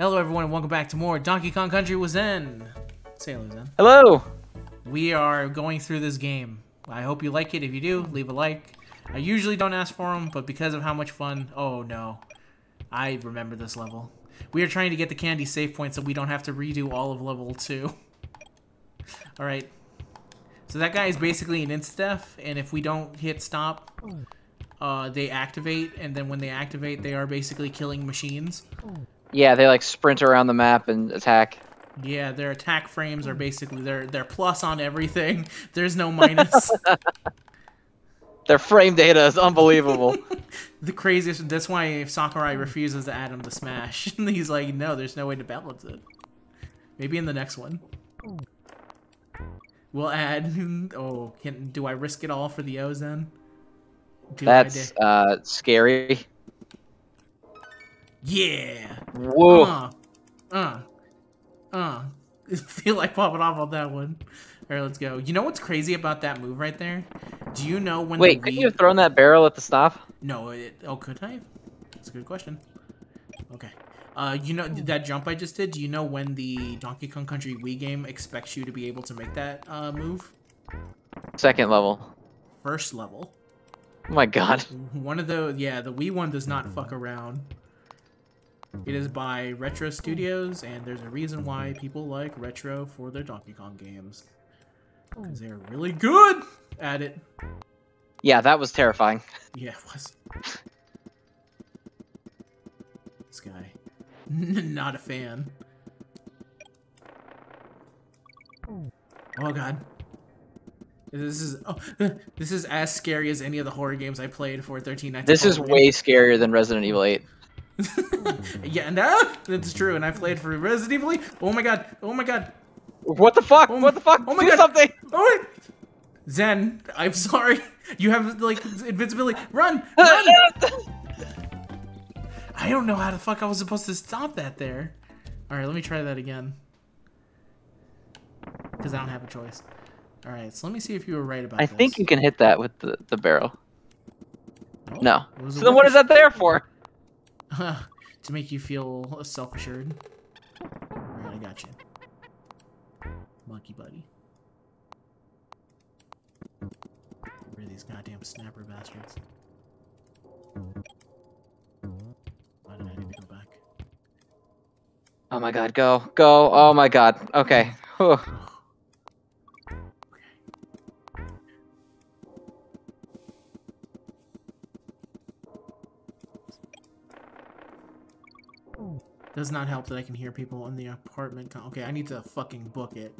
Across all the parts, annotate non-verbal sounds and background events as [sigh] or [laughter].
Hello, everyone, and welcome back to more Donkey Kong Country was in. Say hello, Zen. Hello. We are going through this game. I hope you like it. If you do, leave a like. I usually don't ask for them, but because of how much fun... Oh, no. I remember this level. We are trying to get the candy save point so we don't have to redo all of level 2. [laughs] Alright. So that guy is basically an insta-death, and if we don't hit stop, uh, they activate, and then when they activate, they are basically killing machines. Yeah, they like sprint around the map and attack. Yeah, their attack frames are basically they're they're plus on everything. [laughs] There's no minus. [laughs] Their frame data is unbelievable. [laughs] the craziest. That's why Sakurai refuses to add him to Smash. He's like, no, there's no way to balance it. Maybe in the next one. We'll add. Oh, can do I risk it all for the O's then? Do That's uh scary. Yeah. Whoa. Uh, uh, uh. [laughs] feel like popping off on that one. All right, let's go. You know what's crazy about that move right there? Do you know when Wait, the couldn't you have thrown that barrel at the stop? No, it, oh, could I? That's a good question. Okay. Uh, you know that jump I just did. Do you know when the Donkey Kong Country Wii game expects you to be able to make that uh, move? Second level. First level. Oh my god. One of the yeah, the Wii one does not fuck around. It is by Retro Studios, and there's a reason why people like Retro for their Donkey Kong games. Oh. Because they're really good at it. Yeah, that was terrifying. Yeah, it was. This guy. [laughs] Not a fan. Oh god. This is oh, [laughs] this is as scary as any of the horror games I played for 13 This is way scarier than Resident Evil 8. [laughs] yeah, no, that's true. And I played for Resident Evil. 8. Oh my god! Oh my god! What the fuck? Oh what the fuck? oh my Do God. something! Oh wait. Zen, I'm sorry. You have like invincibility. Run! [laughs] Run! I don't know how the fuck I was supposed to stop that there. All right, let me try that again. Because I don't have a choice. All right, so let me see if you were right about I this. think you can hit that with the, the barrel. Oh, No. it was a So then what is that there for? [laughs] to make you feel self-assured. All right, I got you. Monkey buddy. Where are these goddamn snapper bastards? Why did I need to go back? Oh my god, go. Go. Oh my god. Okay. Does not help that I can hear people in the apartment. con- Okay, I need to fucking book it.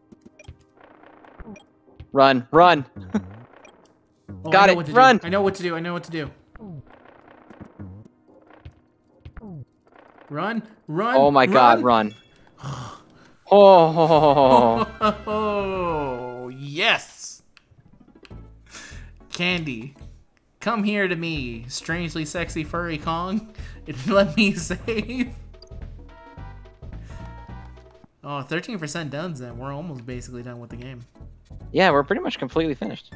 Run. Run. [laughs] Oh, Got it, run. Do. I know what to do. I know what to do. Run! Run! Oh my god, run. [sighs] Oh. Oh, [laughs] yes! Candy, come here to me, strangely sexy furry Kong, and [laughs] let me save. Oh, 13% done then. We're almost basically done with the game. Yeah, we're pretty much completely finished.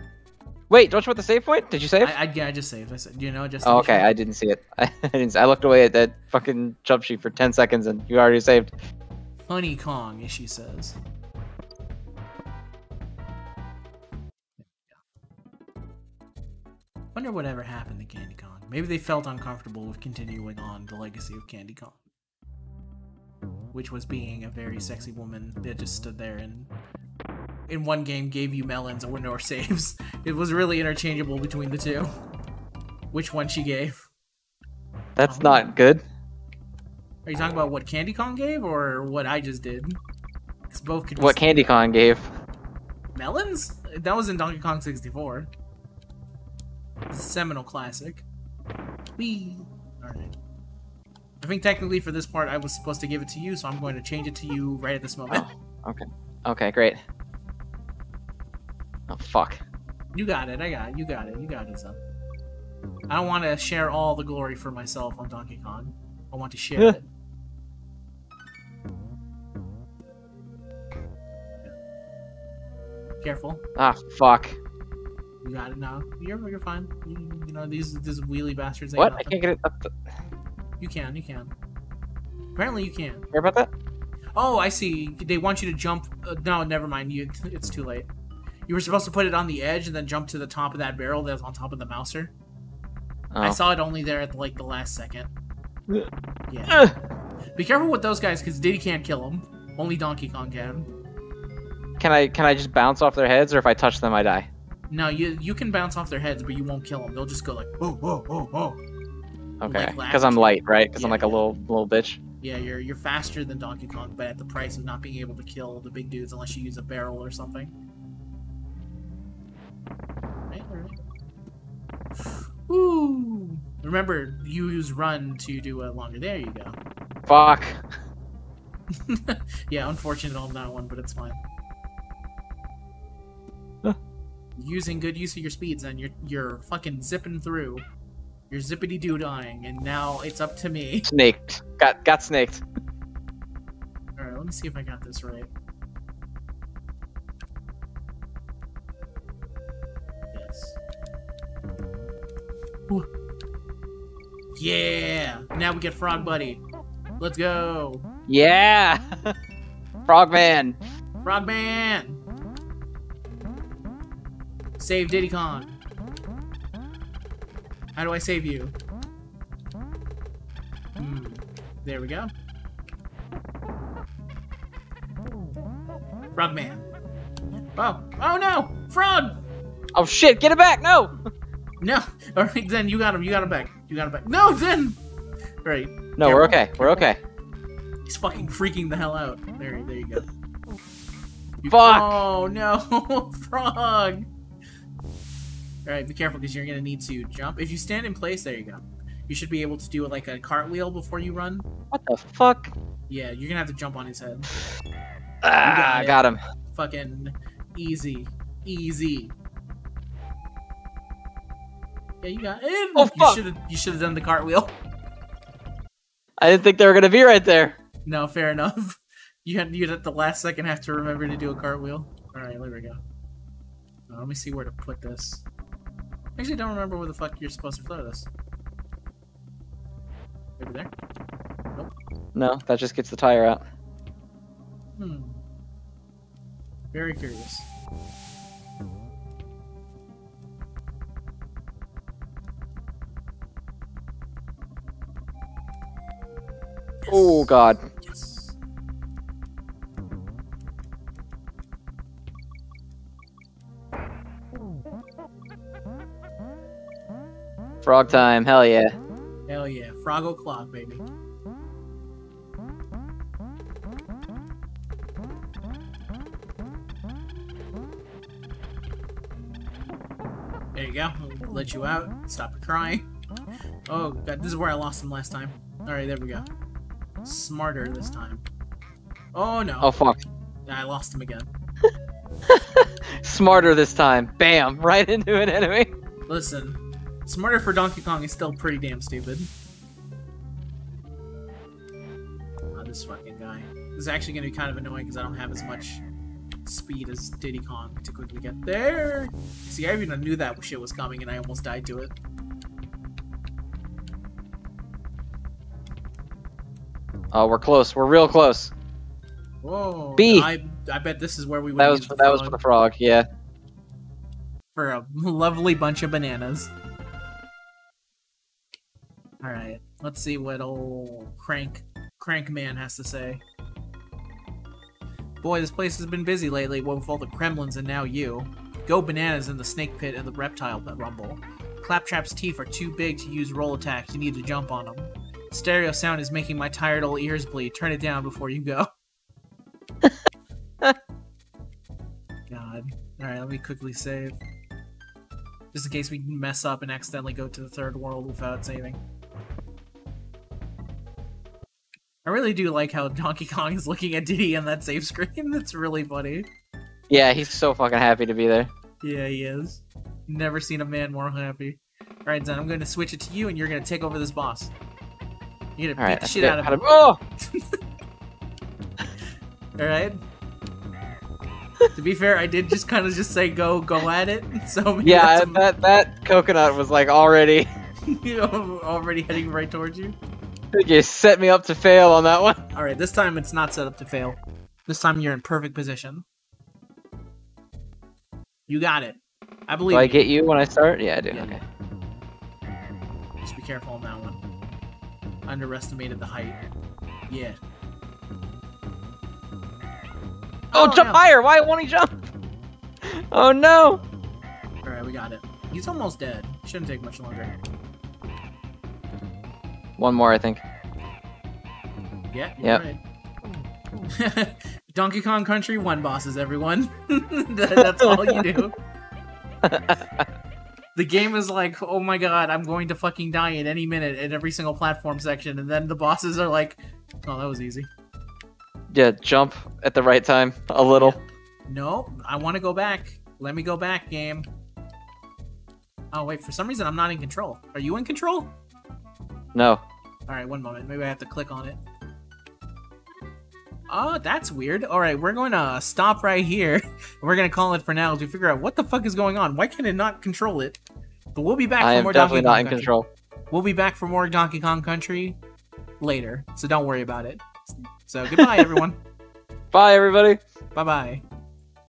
Wait, don't you want the save point? Did you save? I, I, yeah, I just saved. I said, you know, just. oh, okay, I didn't see it. [laughs] I didn't. See, I looked away at that fucking jump sheet for 10 seconds and you already saved. Honey Kong, as she says. Wonder whatever happened to Candy Kong. Maybe they felt uncomfortable with continuing on the legacy of Candy Kong. Which was being a very mm-hmm. sexy woman that just stood there and in one game gave you melons or nor [laughs] saves. It was really interchangeable between the two. Which one she gave. That's not good. Are you talking about what Candy Kong gave or what I just did? Because both could What Candy Kong gave. Melons? That was in Donkey Kong 64. Seminal classic. Wee. Alright. I think technically for this part I was supposed to give it to you, so I'm going to change it to you right at this moment. Okay. Okay, great. Oh, fuck. You got it, I got it, you got it, you got it, son. I don't want to share all the glory for myself on Donkey Kong. I want to share Yeah. it. Careful. Ah, fuck. You got it now. You're you're fine. You, you know these these wheelie bastards. What? I can't get it up the... You can. You can. Apparently you can. Hear about that? Oh, I see. They want you to jump. Uh, no, never mind. You, it's too late. You were supposed to put it on the edge and then jump to the top of that barrel that's on top of the mouser. I Oh. saw it only there at like the last second. Yeah. Be careful with those guys because Diddy can't kill them. Only Donkey Kong can. Can I can I just bounce off their heads, or if I touch them, I die? No, you you can bounce off their heads, but you won't kill them. They'll just go like, oh, oh, oh, oh. Okay, because I'm light, right? Because I'm Yeah, like a yeah. little little bitch. Yeah, you're you're faster than Donkey Kong, but at the price of not being able to kill the big dudes unless you use a barrel or something. Right, right. Woo! Remember, you use run to do a longer. There you go. Fuck. [laughs] yeah, unfortunate on that one, but it's fine. Huh. Using good use of your speeds, and you're you're fucking zipping through. You're zippity doo dying, and now it's up to me. Snaked. Got got snaked. All right, let me see if I got this right. Yes. Whew. Yeah! Now we get Frog Buddy. Let's go! Yeah. Frogman. Frogman! Save Diddy Kong. How do I save you? Hmm. There we go. Frogman. Oh, oh no! Frog! Oh shit! Get it back! No. [laughs] No! [laughs] Alright, then you got him, you got him back. You got him back. No, then! Right. No, we're okay. We're okay. He's fucking freaking the hell out. There, there you go. You- Fuck. Oh no, [laughs] frog! Alright, be careful because you're gonna need to jump. If you stand in place, there you go. You should be able to do like a cartwheel before you run. What the fuck? Yeah, you're gonna have to jump on his head. Ah, got I got him. Fucking easy. Easy. Yeah, you got it. Oh, fuck. you should have done the cartwheel. I didn't think they were gonna be right there. No, fair enough. [laughs] You had you'd at the last second have to remember to do a cartwheel. Alright, there we go. Now, let me see where to put this. Actually don't remember where the fuck you're supposed to throw this. Maybe there? No, that just gets the tire out. Hmm. Very curious. Oh god. Frog time. Hell yeah. Hell yeah. Frog o'clock, baby. There you go. I'll let you out. Stop crying. Oh, God, this is where I lost him last time. Alright, there we go. Smarter this time. Oh, no. Oh fuck. I lost him again. [laughs] Smarter this time. Bam! Right into an enemy. Listen, smarter for Donkey Kong is still pretty damn stupid. Oh, this fucking guy. This is actually gonna be kind of annoying because I don't have as much speed as Diddy Kong to quickly get there. See, I even knew that shit was coming and I almost died to it. Oh, we're close. We're real close. Whoa. B. I, I bet this is where we would That was the that was for the frog. Yeah. for a [laughs] lovely bunch of bananas. Alright, let's see what old Crank Crank Man has to say. Boy, this place has been busy lately, what with all the Kremlings and now you. Go bananas in the snake pit and the reptile rumble. Klaptrap's teeth are too big to use roll attacks, you need to jump on them. Stereo sound is making my tired old ears bleed. Turn it down before you go. [laughs] God. Alright, let me quickly save. Just in case we mess up and accidentally go to the third world without saving. I really do like how Donkey Kong is looking at Diddy on that save screen. [laughs] That's really funny. Yeah, he's so fucking happy to be there. Yeah, he is. Never seen a man more happy. Alright, Zen, I'm going to switch it to you and you're going to take over this boss. You're going to beat right. the shit out of him. Oh, [laughs] Alright? to be fair, I did just kind of just say go, go at it. [laughs] So maybe yeah. That that coconut was like already. you know, already heading right towards you. Think you set me up to fail on that one. All right, this time it's not set up to fail. This time you're in perfect position. You got it. I believe. Do I get you when I start? Yeah, I do. Yeah. Okay. Just be careful on that one. Underestimated the height. Yeah. Oh, oh jump no. higher! Why won't he jump? [laughs] Oh no! All right, we got it. He's almost dead. Shouldn't take much longer. One more, I think. Yeah. Yep. Right. [laughs] Donkey Kong Country one bosses everyone. [laughs] That's all you do. [laughs] The game is like, oh my god, I'm going to fucking die at any minute at every single platform section, and then the bosses are like, oh, that was easy. Yeah, jump at the right time. A little. No, I want to go back. Let me go back, game. Oh wait, for some reason I'm not in control. Are you in control? No. All right, one moment. Maybe I have to click on it. Oh, that's weird. All right, we're going to stop right here. [laughs] We're going to call it for now to figure out what the fuck is going on. Why can it not control it? But we'll be back I for am definitely not in Country. control. We'll be back for more Donkey Kong Country later, so don't worry about it. So goodbye, everyone. [laughs] Bye, everybody. bye bye.